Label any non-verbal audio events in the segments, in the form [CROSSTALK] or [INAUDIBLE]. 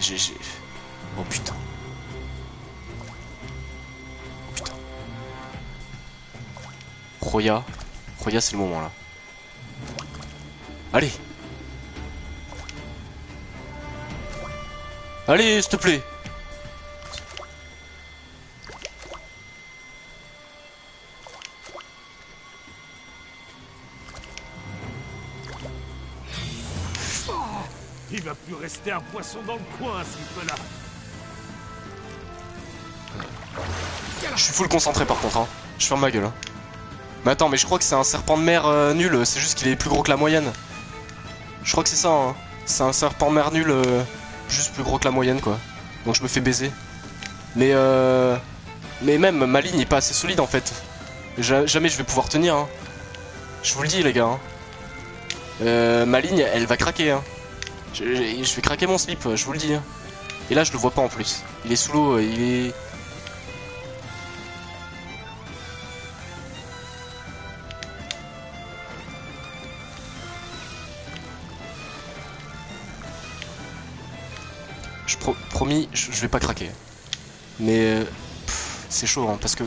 J'ai- Oh putain. Oh putain. Roya. Roya, c'est le moment là. Allez. Allez, s'il te plaît. Rester un poisson dans le coin, s'il peut là. Je suis full concentré par contre, hein. Je ferme ma gueule. Hein. Mais attends, mais je crois que c'est un serpent de mer euh, nul, c'est juste qu'il est plus gros que la moyenne. Je crois que c'est ça, hein. C'est un serpent de mer nul, euh, juste plus gros que la moyenne, quoi. Donc je me fais baiser. Mais euh... Mais même, ma ligne est pas assez solide en fait. Ja- jamais je vais pouvoir tenir, hein. Je vous le dis, les gars. Euh, ma ligne, elle va craquer. Je, vais craquer mon slip, je vous le dis. hein. Et là, je le vois pas en plus. Il est sous l'eau, euh, il est... Je pro- promis, je, vais pas craquer. Mais euh, c'est chaud, hein, parce que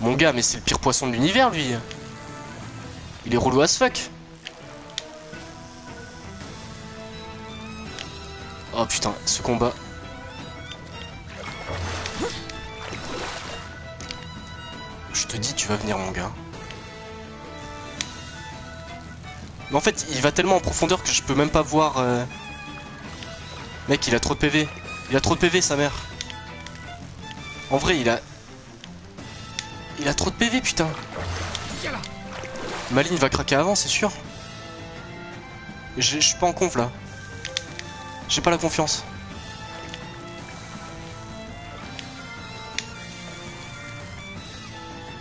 mon gars, mais c'est le pire poisson de l'univers, lui. Il est relou as fuck. Oh putain, ce combat. Je te dis, tu vas venir, mon gars. Mais en fait, il va tellement en profondeur que je peux même pas voir. euh, Mec, il a trop de PV. Il a trop de PV, sa mère. En vrai, il a... Il a trop de PV, putain. Ma ligne va craquer avant, c'est sûr. Je suis pas en conf, là. J'ai pas la confiance.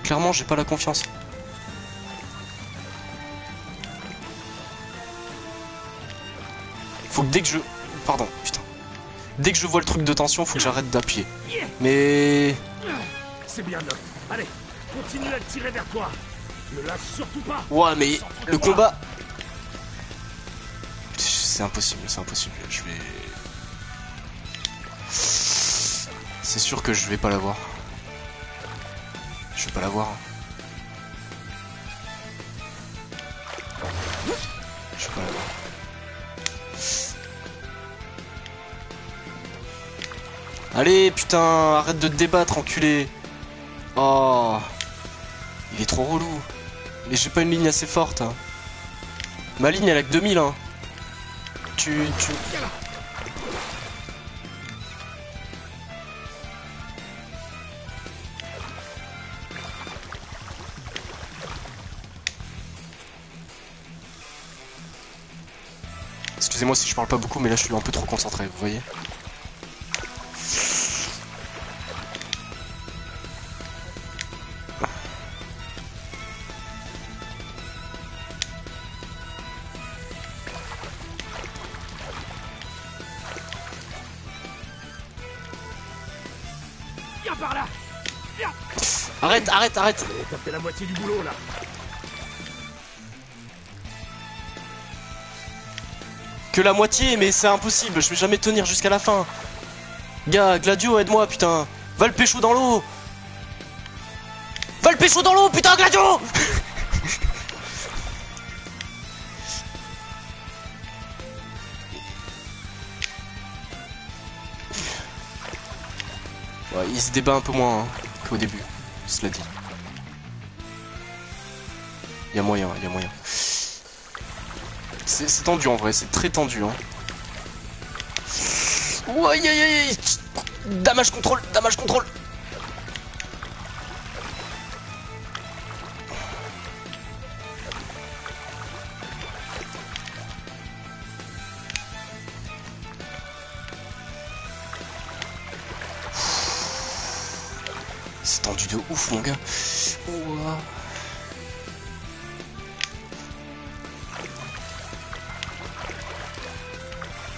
Clairement, j'ai pas la confiance. Faut que dès que je... Pardon, putain. Dès que je vois le truc de tension, faut que j'arrête d'appuyer. Mais... C'est bien, Doc. Allez, continue à le tirer vers toi. Ne lâche surtout pas. Ouais, mais le combat... C'est impossible, c'est impossible. Je vais... C'est sûr que je vais pas l'avoir. Je vais pas l'avoir. Je vais pas l'avoir. Allez, putain, arrête de te débattre, enculé. Oh. Il est trop relou. Mais j'ai pas une ligne assez forte. hein. Ma ligne, elle a que 2000, hein. Tu... tu... Excusez-moi si je parle pas beaucoup, mais là je suis un peu trop concentré, vous voyez par là. Viens. Arrête, arrête, arrête T'as fait la moitié du boulot, là. Que la moitié, mais c'est impossible, je vais jamais tenir jusqu'à la fin. Gars, Gladio, aide-moi, putain. Va le pécho dans l'eau. Va le pécho dans l'eau, putain, Gladio Ouais, il se débat un peu moins hein, qu'au début, cela dit. Il y a moyen, il y a moyen. C'est tendu en vrai, c'est très tendu. Hein. Ouais, aïe, aïe, aïe. Damage contrôle, damage contrôle. C'est tendu de ouf, mon gars. Ouah.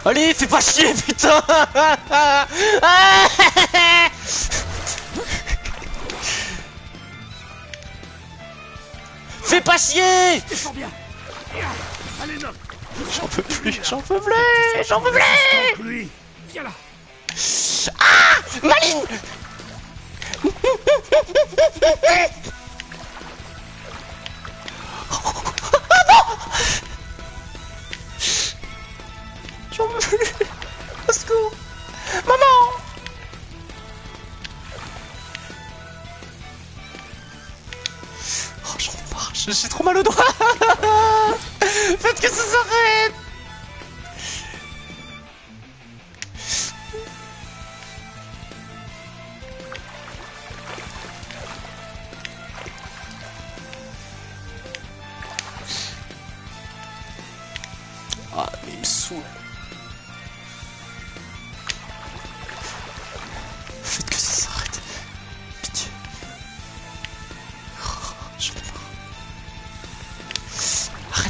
Allez, fais pas chier, [LAUGHS] putain Fais pas chier. J'en peux plus, j'en peux plus, j'en peux plus Lui. Viens là. Ah Maline J'en veux plus. Au secours. Maman. Oh, j'en marre, j'ai trop mal au doigt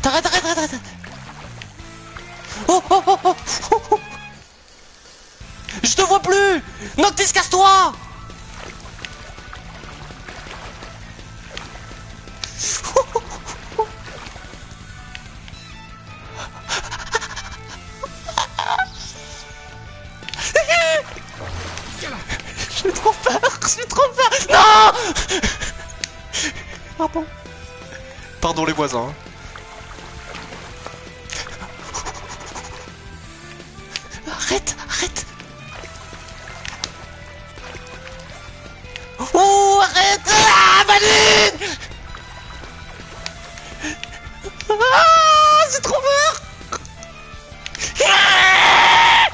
Arrête, arrête, arrête, arrête, arrête. Oh, oh, oh, oh, oh, oh. Je te vois plus Noctis, casse-toi [LAUGHS] J'ai trop peur, j'ai trop peur. Non Pardon. Pardon les voisins. Arrête, arrête. Oh, arrête. Ah, Maline Ah, c'est trop peur Ah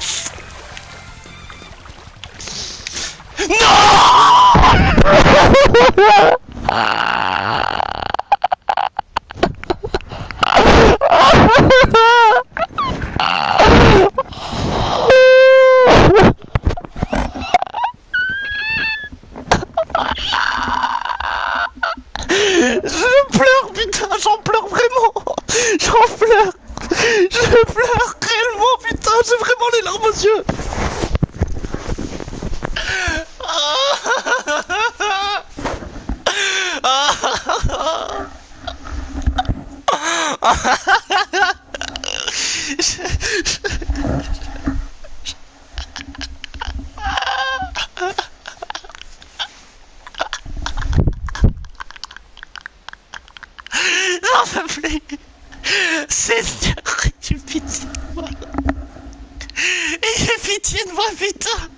Je pleure, putain, j'en pleure vraiment. J'en pleure. Je pleure réellement, putain, j'ai vraiment les larmes aux yeux J'en peux plus Seigneur, aie pitié de moi. Ayez pitié de moi, putain.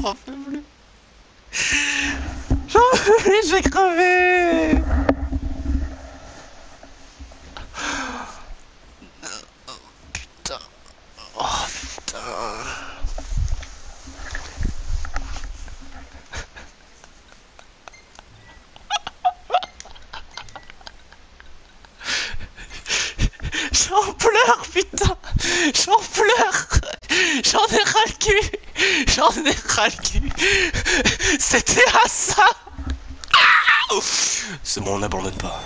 J'en peux plus. J'en peux plus, je vais crever Oh putain Oh putain J'en pleure, putain. J'en pleure. J'en ai ras J'en ai ras C'était à ça Ah C'est bon, on n'abandonne pas.